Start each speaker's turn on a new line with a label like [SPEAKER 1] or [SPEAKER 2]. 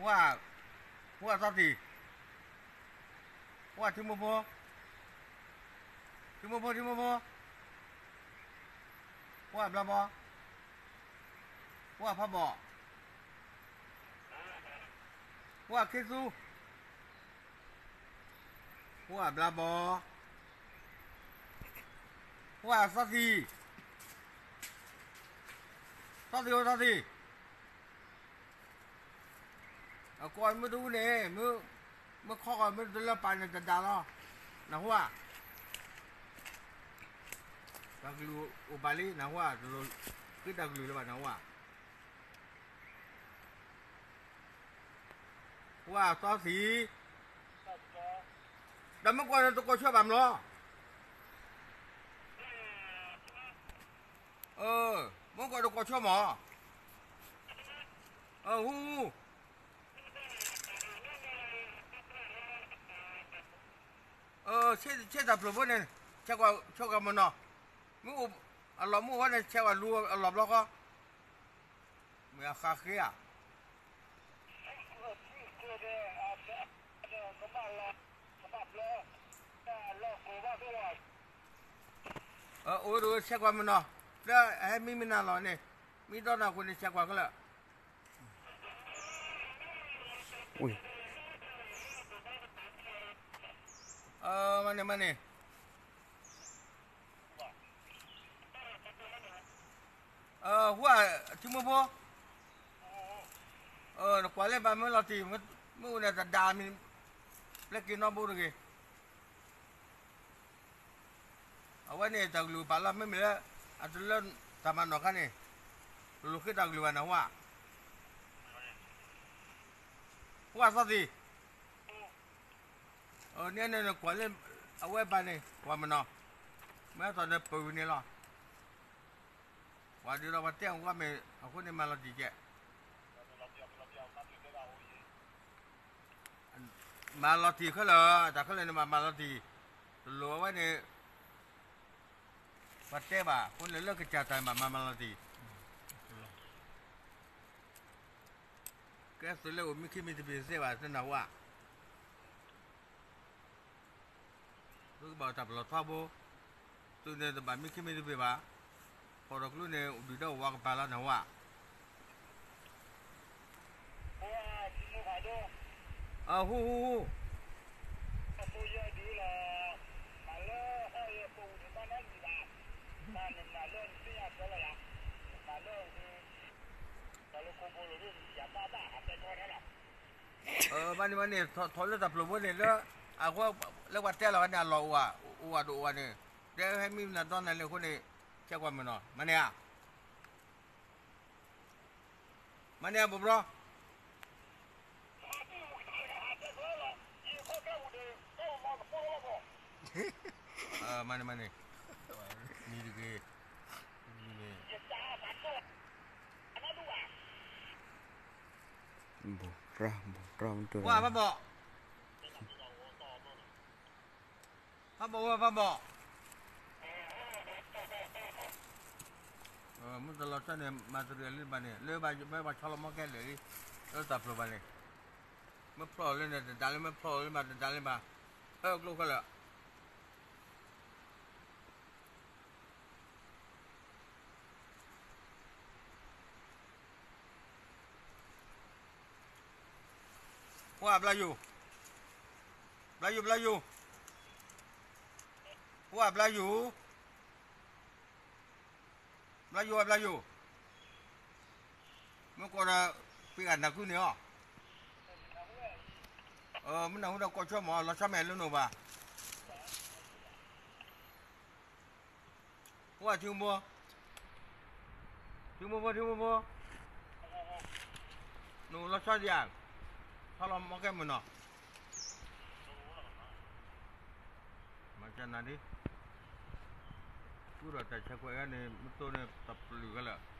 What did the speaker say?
[SPEAKER 1] Wah. Wah tadi. Wah di momo. Di momo di momo. Wah bla bo. Wah pa bo. Wah kisu. Wah bla bo. Wah tadi. Tadi tadi. เอาก้อนม่รู้เลยเมื่อเมื่อข้อก่อนม่รู้แล้วปันจะดาล้อนะหัวดักลูอุบาลีนะว่าลูคือดักลูหรือเปล่านะว่าว่าซอสีดำมื่อก่อนตะโกนชอบยบำล้อเออเมื่อก่อนตะโกนชอบหมอเออฮู้ lo che che da plo bone che qua che qua mo no mu allo mu wane che qua lu allo lo ko mu ya kha khia ờ ôi rồi xe qua mình nó đó em mi mình nào này mi đó nào cũng đi xe qua cái là
[SPEAKER 2] ui.
[SPEAKER 1] ออมาเนี่มาเนี่เออหัวชิมพอเออควาเล่นไปเมื่อเราตีมันเมื่อเนี่ยจะดามีเล็กกินน้องบุญกี่เอาไว้เนี่ยจากลูปาละไม่มีแล้วอาจจะเล่นทำมันหนอกกันนี่ลูกขึ้นจากลูนะหัวหัวสักที อเนี่ยเนี่ยขวัญเล่นเอาไว้ไปเลยขวัญมันเนาะแม้ตอนเดินปืนนี่หรอขวัญดีเราวันเตี้ยงว่าไม่เอาคนนี้มาเราดีแกมาเราทีเขาเลยแต่เขาเลยมามาเราทีหลัวไว้ในวัดเต้บ่าคนเลยเลิกกระจารมามามาเราทีแกสุดเลยผมไม่คิดมีทะเบีเสียบ่าเสนอว่า เออฮู้ฮู้ฮู้เออมันนี่มันนี่ถอนแล้วจับหลบเนี่ยแล้ว aku lewat dia à qua lấy quạt tê là anh lò qua qua đủ qua để hai mi là đón này là con này chắc qua mình nói mà nè. Mà nè bố bro ờ mà nè mà nè. Đi được ghê
[SPEAKER 2] Bồ ra bồ ra. Qua bắt
[SPEAKER 1] bọ. พ่อบอกว่าพ่อบอกเออมันตลอดเนี่ย material นี่บ้านเนี่ยเลยบ้านไม่บ้าชอบมาแก่เลยแล้วตับลงบ้านเนี่ยไมันพอเลยเนี่ยแต่ดันเลยมันพอเลยมาแต่ดันเลยมาเออลูกก็เลยว่าปลาอยู่ปลาอยู่ปลาอยู่ Ua Melayu. Melayu Melayu. Mun là bị ảnh nào ni ah. Ờ, mình đâu đâu có cho mò lo cho mẹ luôn rồi bà. Ủa chưa mua? Chưa mua, chưa mua. Nó lo cho gì à? Sao lo mò cái mình nọ? Mà chân này đi. บหมอเราชอ